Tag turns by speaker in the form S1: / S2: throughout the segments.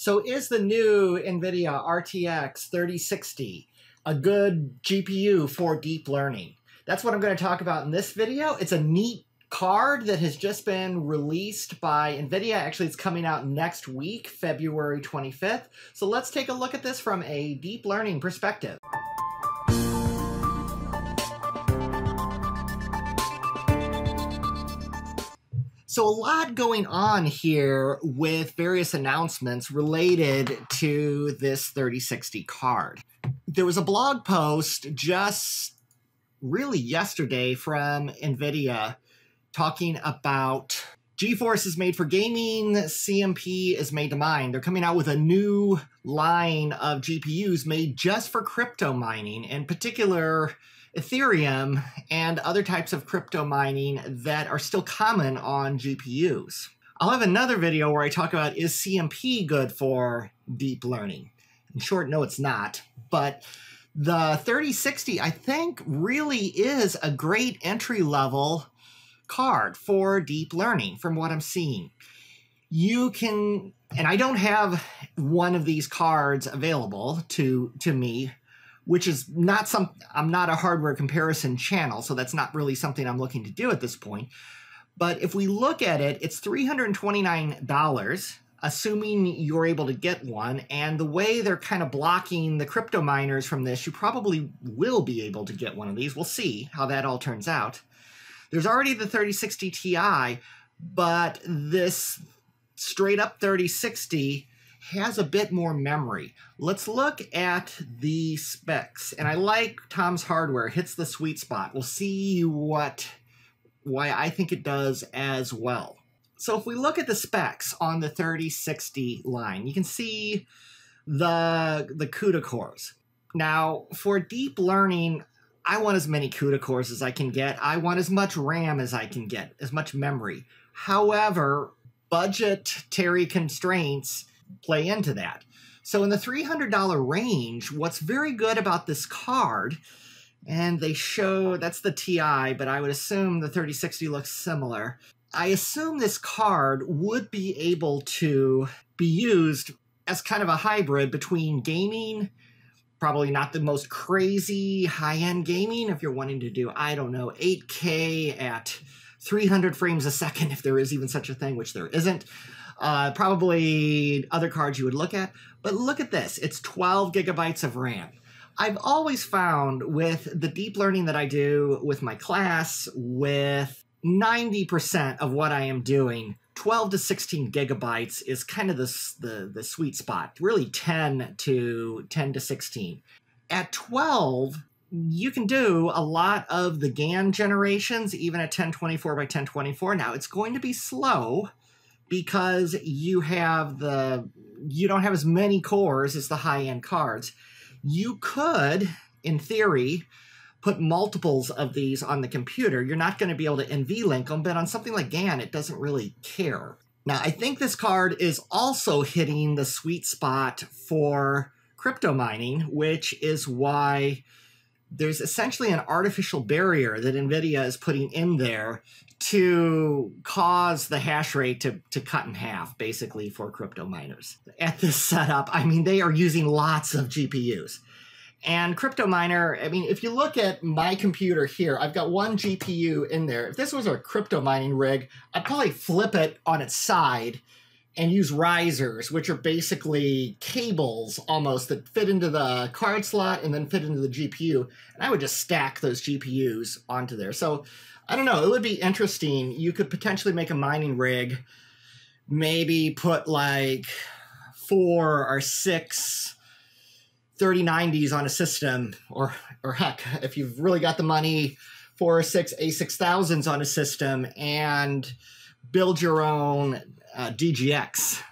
S1: So is the new NVIDIA RTX 3060 a good GPU for deep learning? That's what I'm going to talk about in this video. It's a neat card that has just been released by NVIDIA. Actually, it's coming out next week, February 25th. So let's take a look at this from a deep learning perspective. So, a lot going on here with various announcements related to this 3060 card. There was a blog post just really yesterday from NVIDIA talking about GeForce is made for gaming, CMP is made to mine. They're coming out with a new line of GPUs made just for crypto mining, in particular Ethereum, and other types of crypto mining that are still common on GPUs. I'll have another video where I talk about is CMP good for deep learning? In short, no, it's not. But the 3060, I think, really is a great entry level card for deep learning from what I'm seeing. You can, and I don't have one of these cards available to, to me which is not some I'm not a hardware comparison channel, so that's not really something I'm looking to do at this point. But if we look at it, it's $329, assuming you're able to get one. And the way they're kind of blocking the crypto miners from this, you probably will be able to get one of these. We'll see how that all turns out. There's already the 3060 Ti, but this straight up 3060 has a bit more memory. Let's look at the specs. And I like Tom's Hardware, hits the sweet spot. We'll see what why I think it does as well. So if we look at the specs on the 3060 line, you can see the the CUDA cores. Now, for deep learning, I want as many CUDA cores as I can get. I want as much RAM as I can get, as much memory. However, budgetary constraints play into that. So in the $300 range, what's very good about this card, and they show that's the TI, but I would assume the 3060 looks similar. I assume this card would be able to be used as kind of a hybrid between gaming, probably not the most crazy high end gaming if you're wanting to do, I don't know, 8K at 300 frames a second, if there is even such a thing, which there isn't uh, probably other cards you would look at. But look at this it's 12 gigabytes of RAM. I've always found with the deep learning that I do with my class, with 90% of what I am doing, 12 to 16 gigabytes is kind of the, the, the sweet spot, really 10 to 10 to 16. At 12, you can do a lot of the GAN generations, even at 1024 by 1024. Now, it's going to be slow because you have the you don't have as many cores as the high end cards. You could, in theory, put multiples of these on the computer. You're not going to be able to NVLink them, but on something like GAN, it doesn't really care. Now, I think this card is also hitting the sweet spot for crypto mining, which is why there's essentially an artificial barrier that NVIDIA is putting in there to cause the hash rate to, to cut in half, basically, for crypto miners. At this setup, I mean, they are using lots of GPUs. And crypto miner, I mean, if you look at my computer here, I've got one GPU in there. If this was a crypto mining rig, I'd probably flip it on its side and use risers, which are basically cables almost that fit into the card slot and then fit into the GPU. And I would just stack those GPUs onto there. So I don't know. It would be interesting. You could potentially make a mining rig, maybe put like four or six 3090s on a system, or or heck, if you've really got the money, four or six A6000s on a system, and build your own uh, DGX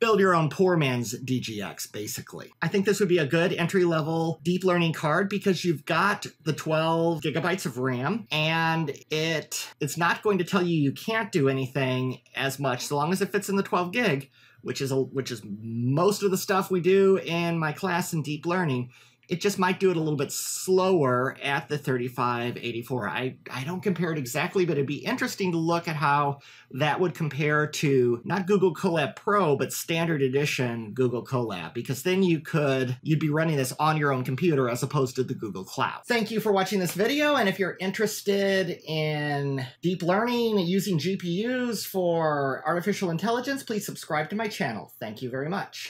S1: build your own poor man's DGX, basically. I think this would be a good entry level deep learning card because you've got the 12 gigabytes of RAM and it it's not going to tell you you can't do anything as much so long as it fits in the 12 gig, which is a, which is most of the stuff we do in my class in deep learning. It just might do it a little bit slower at the 3584. I, I don't compare it exactly, but it'd be interesting to look at how that would compare to not Google Colab Pro, but standard edition Google Colab, because then you could, you'd be running this on your own computer as opposed to the Google Cloud. Thank you for watching this video, and if you're interested in deep learning using GPUs for artificial intelligence, please subscribe to my channel. Thank you very much.